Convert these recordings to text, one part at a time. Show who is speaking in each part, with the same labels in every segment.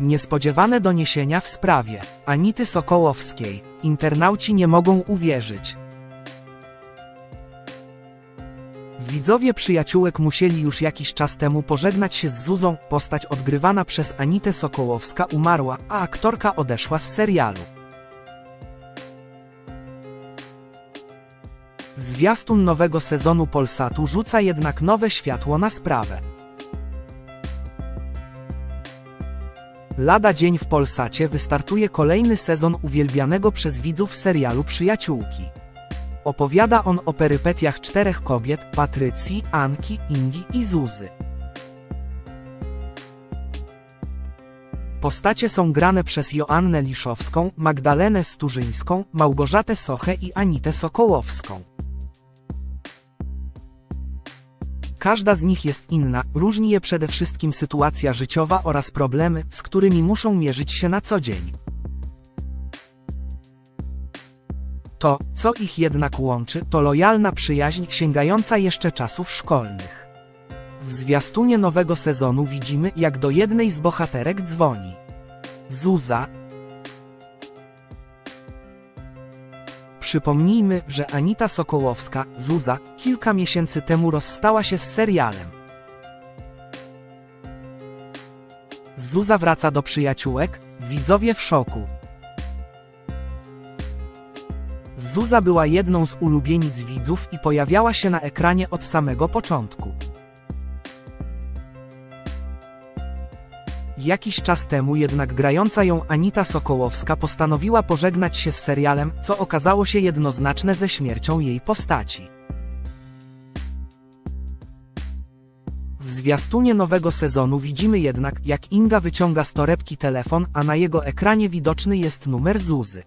Speaker 1: Niespodziewane doniesienia w sprawie Anity Sokołowskiej. Internauci nie mogą uwierzyć. Widzowie przyjaciółek musieli już jakiś czas temu pożegnać się z Zuzą. Postać odgrywana przez Anitę Sokołowska umarła, a aktorka odeszła z serialu. Zwiastun nowego sezonu Polsatu rzuca jednak nowe światło na sprawę. Lada dzień w Polsacie wystartuje kolejny sezon uwielbianego przez widzów serialu Przyjaciółki. Opowiada on o perypetiach czterech kobiet, Patrycji, Anki, Ingi i Zuzy. Postacie są grane przez Joannę Liszowską, Magdalenę Sturzyńską, Małgorzatę Sochę i Anitę Sokołowską. Każda z nich jest inna, różni je przede wszystkim sytuacja życiowa oraz problemy, z którymi muszą mierzyć się na co dzień. To, co ich jednak łączy, to lojalna przyjaźń sięgająca jeszcze czasów szkolnych. W zwiastunie nowego sezonu widzimy, jak do jednej z bohaterek dzwoni. Zuza. Przypomnijmy, że Anita Sokołowska, Zuza, kilka miesięcy temu rozstała się z serialem. Zuza wraca do przyjaciółek, widzowie w szoku. Zuza była jedną z ulubienic widzów i pojawiała się na ekranie od samego początku. Jakiś czas temu jednak grająca ją Anita Sokołowska postanowiła pożegnać się z serialem, co okazało się jednoznaczne ze śmiercią jej postaci. W zwiastunie nowego sezonu widzimy jednak, jak Inga wyciąga z torebki telefon, a na jego ekranie widoczny jest numer Zuzy.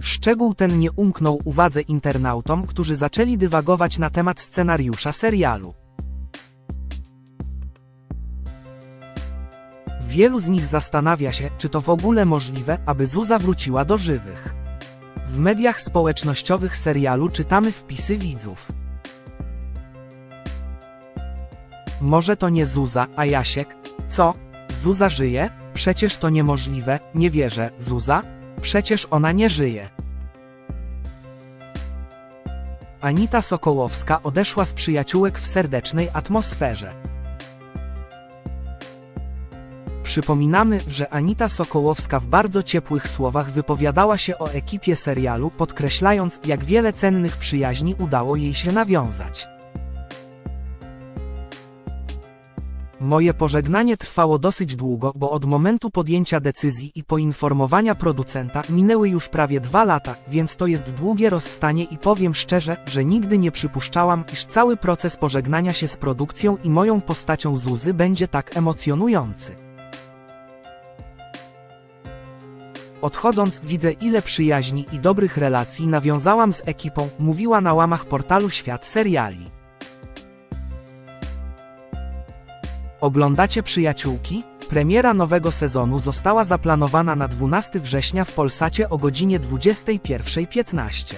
Speaker 1: Szczegół ten nie umknął uwadze internautom, którzy zaczęli dywagować na temat scenariusza serialu. Wielu z nich zastanawia się, czy to w ogóle możliwe, aby Zuza wróciła do żywych. W mediach społecznościowych serialu czytamy wpisy widzów. Może to nie Zuza, a Jasiek? Co? Zuza żyje? Przecież to niemożliwe, nie wierzę, Zuza? Przecież ona nie żyje. Anita Sokołowska odeszła z przyjaciółek w serdecznej atmosferze. Przypominamy, że Anita Sokołowska w bardzo ciepłych słowach wypowiadała się o ekipie serialu, podkreślając, jak wiele cennych przyjaźni udało jej się nawiązać. Moje pożegnanie trwało dosyć długo, bo od momentu podjęcia decyzji i poinformowania producenta minęły już prawie dwa lata, więc to jest długie rozstanie i powiem szczerze, że nigdy nie przypuszczałam, iż cały proces pożegnania się z produkcją i moją postacią Zuzy będzie tak emocjonujący. Odchodząc, widzę ile przyjaźni i dobrych relacji nawiązałam z ekipą, mówiła na łamach portalu Świat Seriali. Oglądacie przyjaciółki? Premiera nowego sezonu została zaplanowana na 12 września w Polsacie o godzinie 21.15.